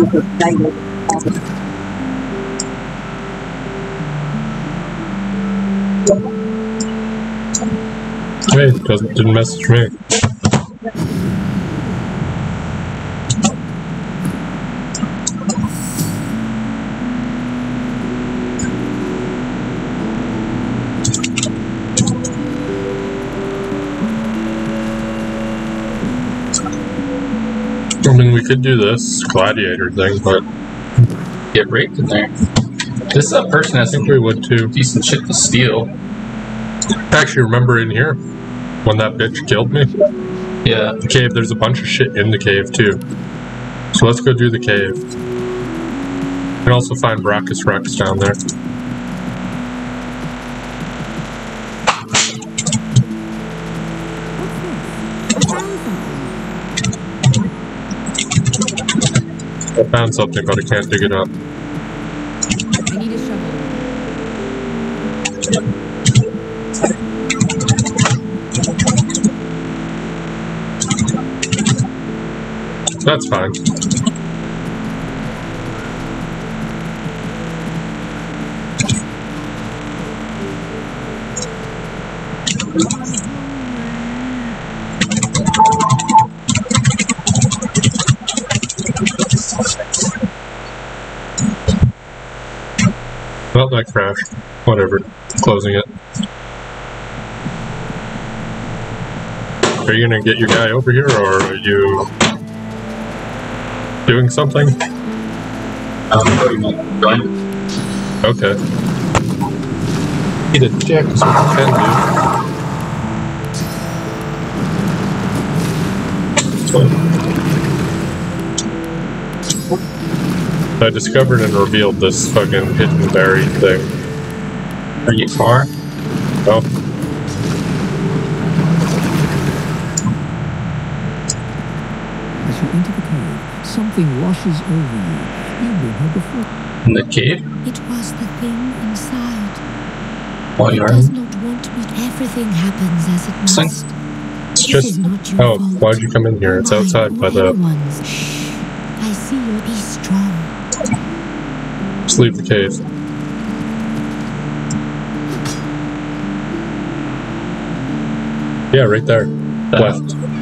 was asking after. Hey, doesn't didn't message me. I mean, we could do this gladiator thing, but Get raped in there. This uh, person has I think some we would too. decent shit to steal. Actually, remember in here when that bitch killed me? Yeah. The cave, there's a bunch of shit in the cave too. So let's go do the cave. And also find Braccus Rex down there. I found something, but I can't dig it up. I need a shovel. That's fine. Well, that crashed. Whatever. Closing it. Are you gonna get your guy over here, or are you doing something? Um, join. Okay. Eat a dick is what you can do. I discovered and revealed this fucking hidden buried thing. Are you far? Oh, As you enter the cave, something washes over you. You've been here before. In the cave? It was the thing inside. While It you are does not want me. Everything happens as it must. it's just. not Oh, why'd you come in here? It's outside by or the. Just leave the cave. Yeah, right there. Left.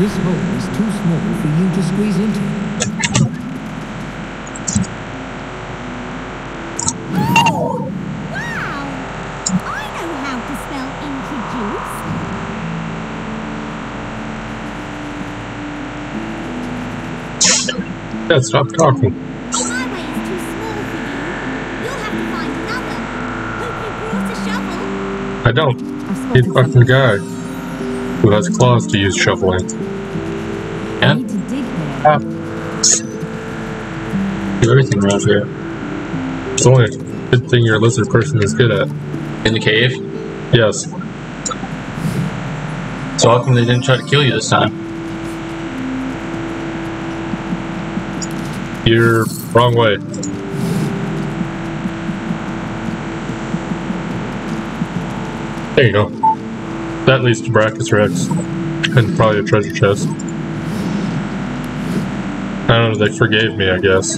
This hole is too small for you to squeeze into. Wow! I know how to spell introduce. Yeah, stop talking. My way is too small for you. You'll have to find another. Hope you a. I don't. He's fucking guy who has claws to use shoveling. Ah. Do everything around here. It's only a good thing your lizard person is good at. In the cave? Yes. So how come they didn't try to kill you this time? You're wrong way. There you go. That leads to Braccus Rex. And probably a treasure chest. I don't know, they forgave me, I guess.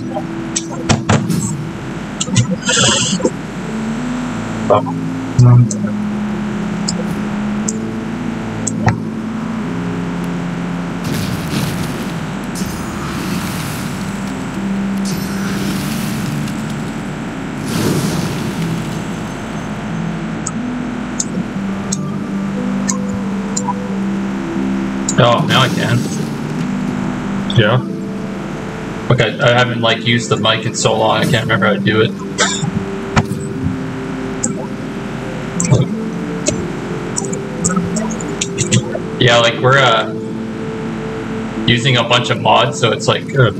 Oh, now I can. Yeah? Okay, I haven't like used the mic in so long. I can't remember how to do it. Yeah, like we're uh using a bunch of mods, so it's like Good.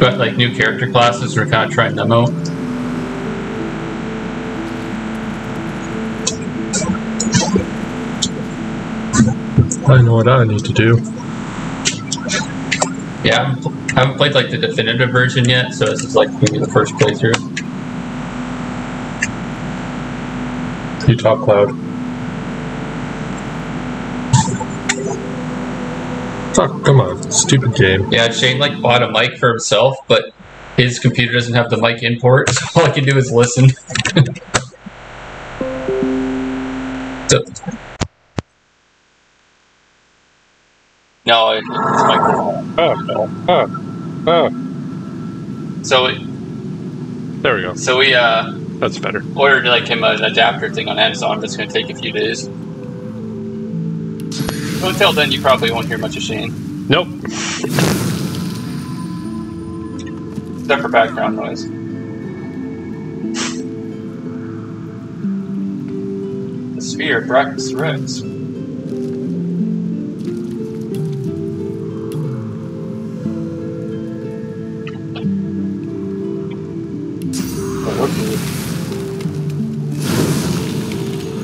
but like new character classes. We're kind of trying them out. I know what I need to do. Yeah, I haven't- played like the definitive version yet, so this is like maybe the first playthrough. You top cloud. Fuck, come on. Stupid game. Yeah, Shane like bought a mic for himself, but his computer doesn't have the mic import, so all I can do is listen. so, no, it- it's microphone. Oh, ah, oh, ah. Oh. So, we- There we go. so we uh That's better. ordered like him an adapter thing on Amazon. That's gonna take a few days. Until then, you probably won't hear much of Shane, Nope. except for background noise. The sphere of Braccus Rex.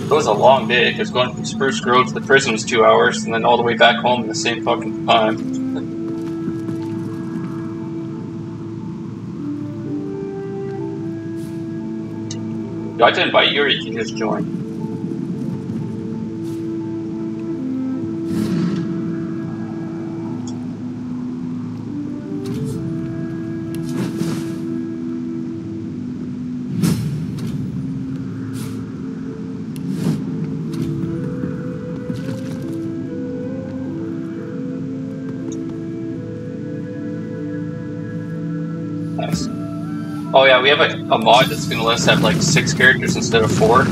It was a long day because going from Spruce Grove to the prison was two hours, and then all the way back home in the same fucking time. Do I have to invite you, or you can just join? We have a, a mod that's gonna let us have like six characters instead of four.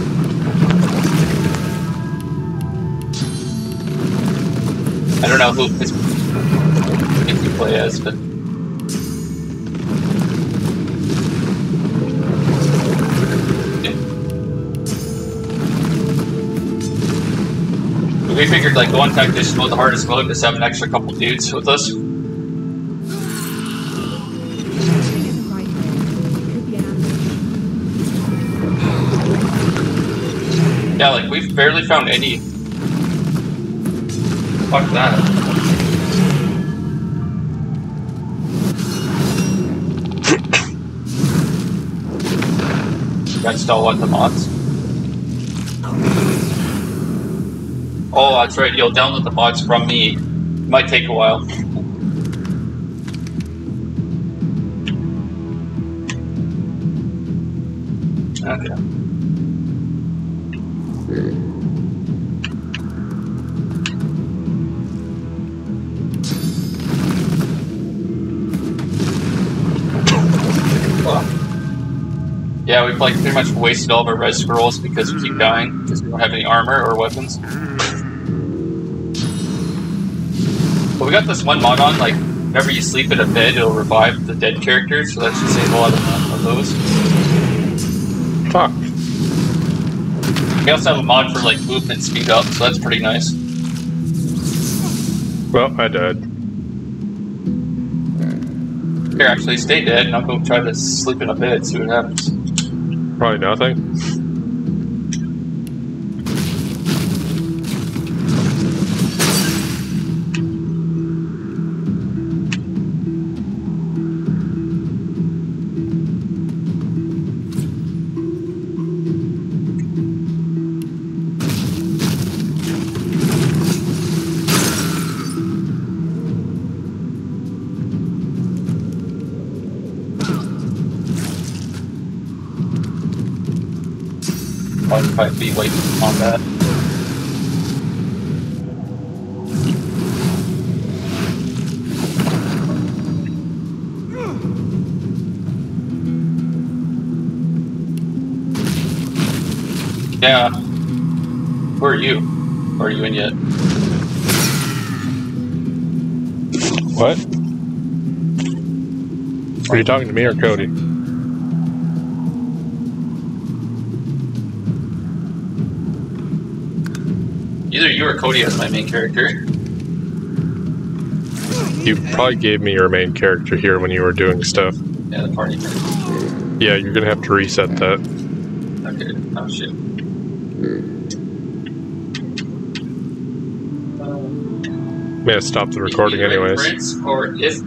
I don't know who if you play as, but we figured like going tactician mode, the hardest mode, is have an extra couple dudes with us. Yeah, like we've barely found any. Fuck that. Guys still want the mods? Oh, that's right. You'll download the mods from me. Might take a while. Okay. Yeah, we've like pretty much wasted all of our red scrolls because we keep dying because we don't have any armor or weapons. But we got this one mod on, like whenever you sleep in a bed, it'll revive the dead characters, so that should save a lot of, of those. Fuck. We also have a mod for like movement speed up, so that's pretty nice. Well, I died. Here, actually, stay dead, and I'll go try to sleep in a bed, see what happens. Probably nothing. Probably five feet away from combat. Yeah. Who are you? Or are you in yet? What? Are you talking to me or Cody? Either you or Cody as my main character. You probably gave me your main character here when you were doing stuff. Yeah, the party. Yeah, you're gonna have to reset that. Okay. Oh shit. May have stopped the recording anyways. Or if